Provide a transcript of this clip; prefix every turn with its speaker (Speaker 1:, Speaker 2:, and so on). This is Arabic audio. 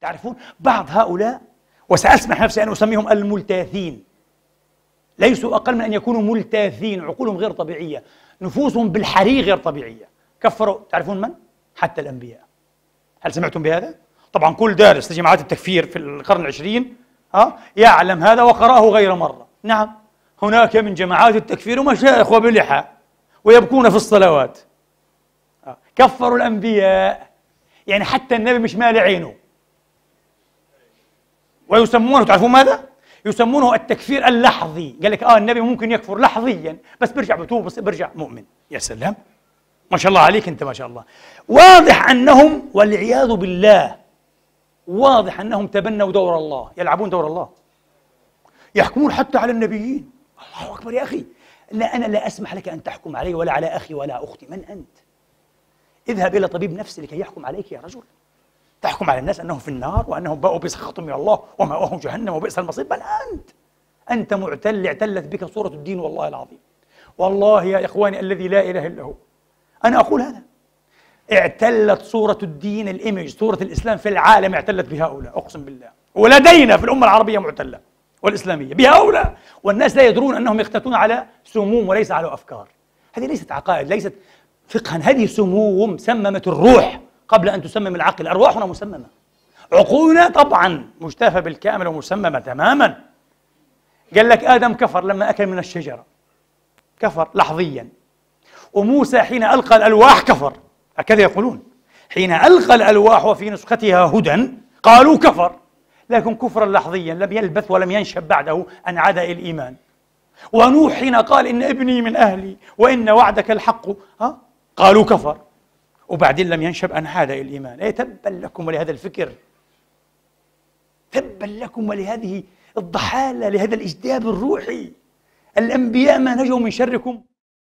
Speaker 1: تعرفون بعض هؤلاء وسأسمح نفسي أن أسميهم الملتاثين. ليسوا أقل من أن يكونوا ملتاثين عقولهم غير طبيعية نفوسهم بالحري غير طبيعية. كفروا. تعرفون من؟ حتى الأنبياء. هل سمعتم بهذا؟ طبعا كل دارس لجماعات التكفير في القرن العشرين ها يعلم هذا وقرأه غير مرة. نعم. هناك من جماعات التكفير ومشايخ وبلحى ويبكون في الصلوات. كفروا الأنبياء. يعني حتى النبي مش مالي عينه. ويسمونه تعرفون ماذا؟ يسمونه التكفير اللحظي. قال لك آه النبي ممكن يكفر لحظيا بس بيرجع بتوب بس بيرجع مؤمن. يا سلام. ما شاء الله عليك أنت ما شاء الله. واضح أنهم والعياذ بالله واضح أنهم تبنوا دور الله يلعبون دور الله. يحكمون حتى على النبيين. الله أكبر يا أخي. لا أنا لا أسمح لك أن تحكم علي ولا على أخي ولا أختي. من أنت؟ اذهب إلى طبيب نفسي لكي يحكم عليك يا رجل. تحكم على الناس أنهم في النار وأنهم باءوا بسخط من الله ومأواهم جهنم وبئس المصير. بل أنت أنت معتل اعتلت بك صوره الدين والله العظيم. والله يا إخواني الذي لا إله إلا هو. أنا أقول هذا. اعتلت صورة الدين الإيمج صورة الإسلام في العالم اعتلت بهؤلاء أقسم بالله. ولدينا في الأمة العربية معتلة والإسلامية بهؤلاء والناس لا يدرون أنهم يقتتون على سموم وليس على أفكار. هذه ليست عقائد ليست فقها. هذه سموم سممت الروح. قبل أن تسمم العقل. أرواحنا مسممة. عقولنا طبعا مجتافة بالكامل ومسممة تماما. قال لك آدم كفر لما أكل من الشجرة. كفر لحظيا. وموسى حين ألقى الألواح كفر. هكذا يقولون. حين ألقى الألواح وفي نسختها هدى قالوا كفر. لكن كفرا لحظيا. لم يلبث ولم ينشب بعده أن عاد الإيمان. ونوح حين قال إن ابني من أهلي وإن وعدك الحق ها؟ قالوا كفر. وبعدين لم ينشب أن إلى الإيمان. إيه تبا لكم ولهذا الفكر. تبا لكم ولهذه الضحالة لهذا الإجداب الروحي. الأنبياء ما نجوا من شركم.